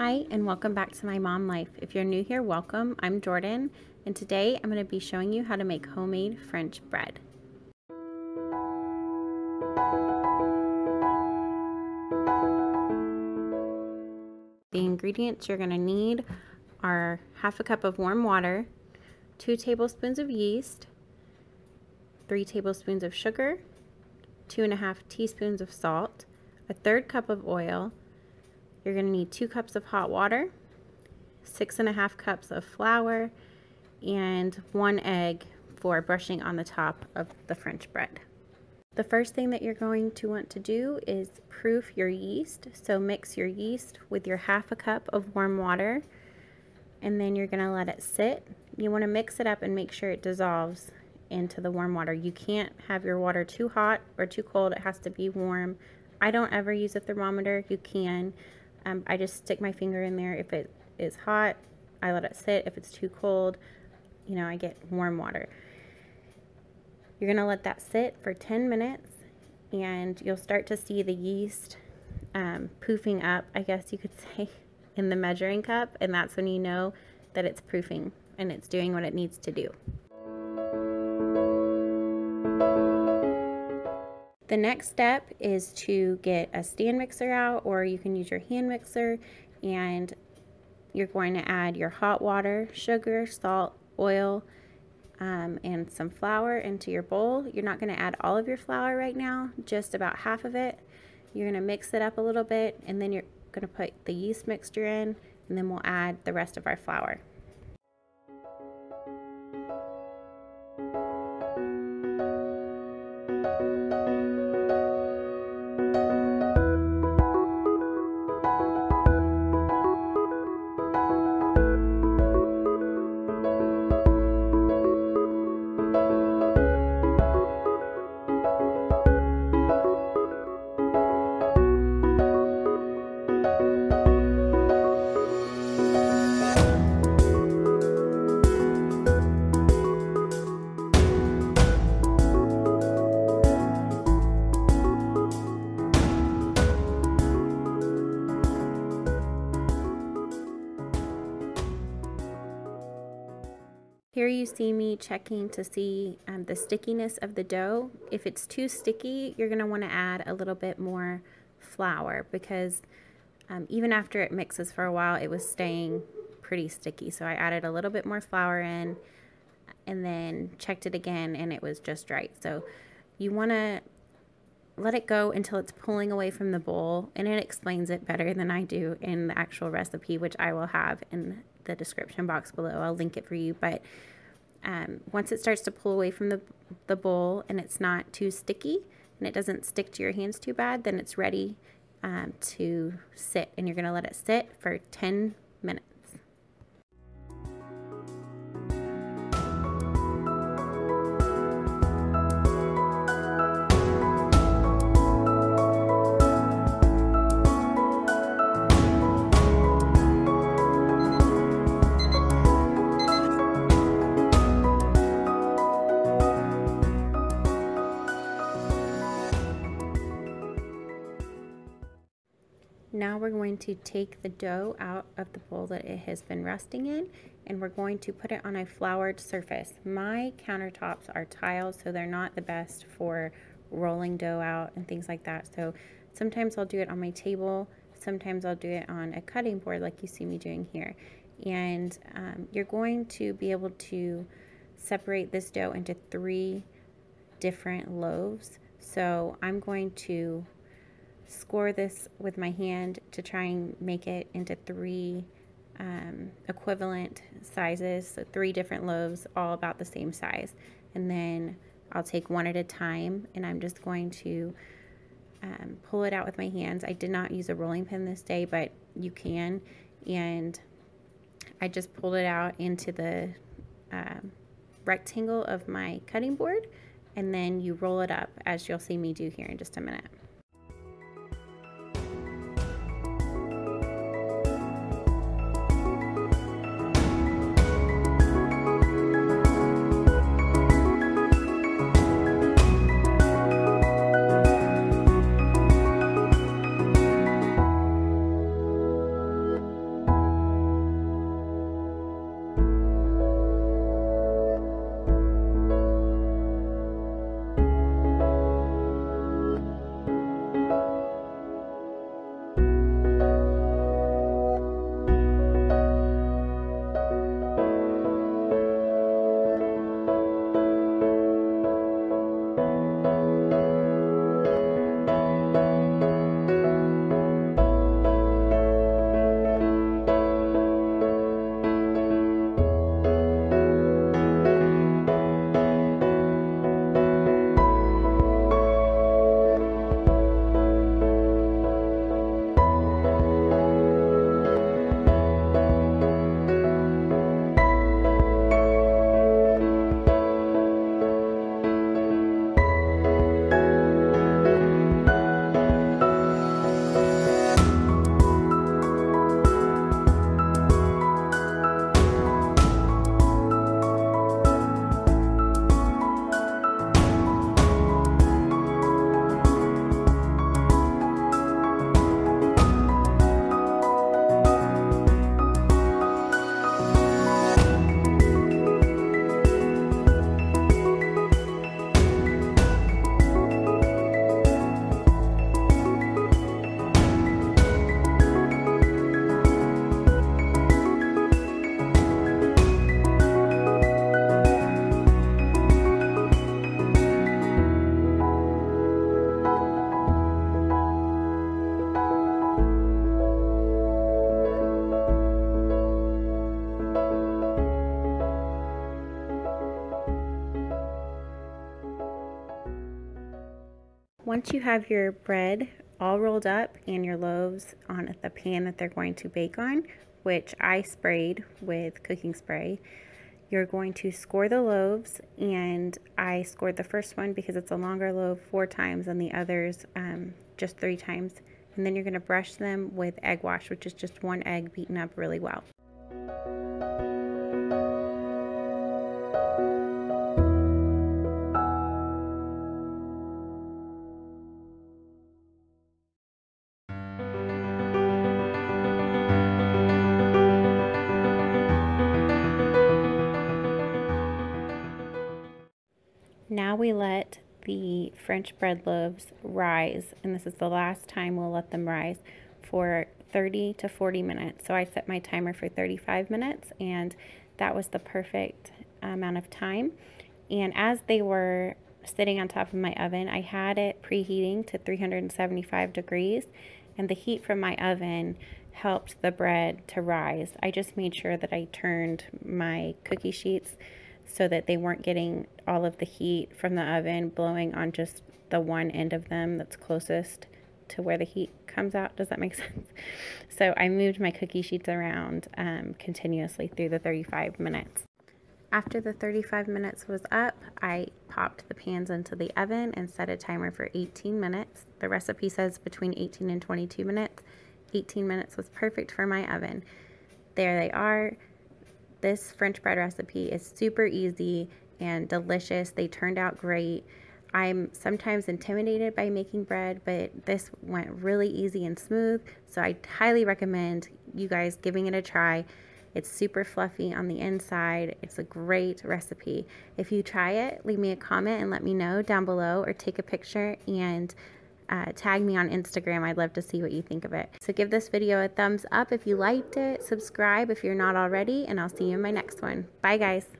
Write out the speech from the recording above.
Hi, and welcome back to My Mom Life. If you're new here, welcome. I'm Jordan, and today I'm going to be showing you how to make homemade French bread. The ingredients you're going to need are half a cup of warm water, two tablespoons of yeast, three tablespoons of sugar, two and a half teaspoons of salt, a third cup of oil, you're going to need two cups of hot water, six and a half cups of flour, and one egg for brushing on the top of the French bread. The first thing that you're going to want to do is proof your yeast. So mix your yeast with your half a cup of warm water and then you're to let it sit. You want to mix it up and make sure it dissolves into the warm water. You can't have your water too hot or too cold. It has to be warm. I don't ever use a thermometer. You can. Um, I just stick my finger in there. If it is hot, I let it sit. If it's too cold, you know, I get warm water. You're going to let that sit for 10 minutes and you'll start to see the yeast um, poofing up, I guess you could say, in the measuring cup. And that's when you know that it's proofing and it's doing what it needs to do. The next step is to get a stand mixer out or you can use your hand mixer and you're going to add your hot water, sugar, salt, oil, um, and some flour into your bowl. You're not going to add all of your flour right now, just about half of it. You're going to mix it up a little bit and then you're going to put the yeast mixture in and then we'll add the rest of our flour. You see me checking to see um, the stickiness of the dough. If it's too sticky, you're going to want to add a little bit more flour because um, even after it mixes for a while, it was staying pretty sticky. So I added a little bit more flour in and then checked it again and it was just right. So you want to let it go until it's pulling away from the bowl and it explains it better than I do in the actual recipe, which I will have in the description box below. I'll link it for you. But um, once it starts to pull away from the, the bowl and it's not too sticky and it doesn't stick to your hands too bad, then it's ready um, to sit. And you're going to let it sit for 10 minutes. We're going to take the dough out of the bowl that it has been resting in and we're going to put it on a floured surface. My countertops are tiles so they're not the best for rolling dough out and things like that. So sometimes I'll do it on my table, sometimes I'll do it on a cutting board like you see me doing here. And um, you're going to be able to separate this dough into three different loaves. So I'm going to score this with my hand to try and make it into three um, equivalent sizes, so three different loaves, all about the same size. And then I'll take one at a time and I'm just going to um, pull it out with my hands. I did not use a rolling pin this day, but you can. And I just pulled it out into the um, rectangle of my cutting board and then you roll it up as you'll see me do here in just a minute. Once you have your bread all rolled up and your loaves on the pan that they're going to bake on, which I sprayed with cooking spray, you're going to score the loaves and I scored the first one because it's a longer loaf four times and the others um, just three times. And then you're going to brush them with egg wash, which is just one egg beaten up really well. Now we let the French bread loaves rise, and this is the last time we'll let them rise for 30 to 40 minutes. So I set my timer for 35 minutes, and that was the perfect amount of time. And as they were sitting on top of my oven, I had it preheating to 375 degrees, and the heat from my oven helped the bread to rise. I just made sure that I turned my cookie sheets so that they weren't getting all of the heat from the oven blowing on just the one end of them that's closest to where the heat comes out. Does that make sense? So I moved my cookie sheets around um, continuously through the 35 minutes. After the 35 minutes was up, I popped the pans into the oven and set a timer for 18 minutes. The recipe says between 18 and 22 minutes. 18 minutes was perfect for my oven. There they are. This French bread recipe is super easy and delicious. They turned out great. I'm sometimes intimidated by making bread, but this went really easy and smooth. So I highly recommend you guys giving it a try. It's super fluffy on the inside. It's a great recipe. If you try it, leave me a comment and let me know down below or take a picture and uh, tag me on Instagram. I'd love to see what you think of it. So give this video a thumbs up if you liked it, subscribe if you're not already, and I'll see you in my next one. Bye guys.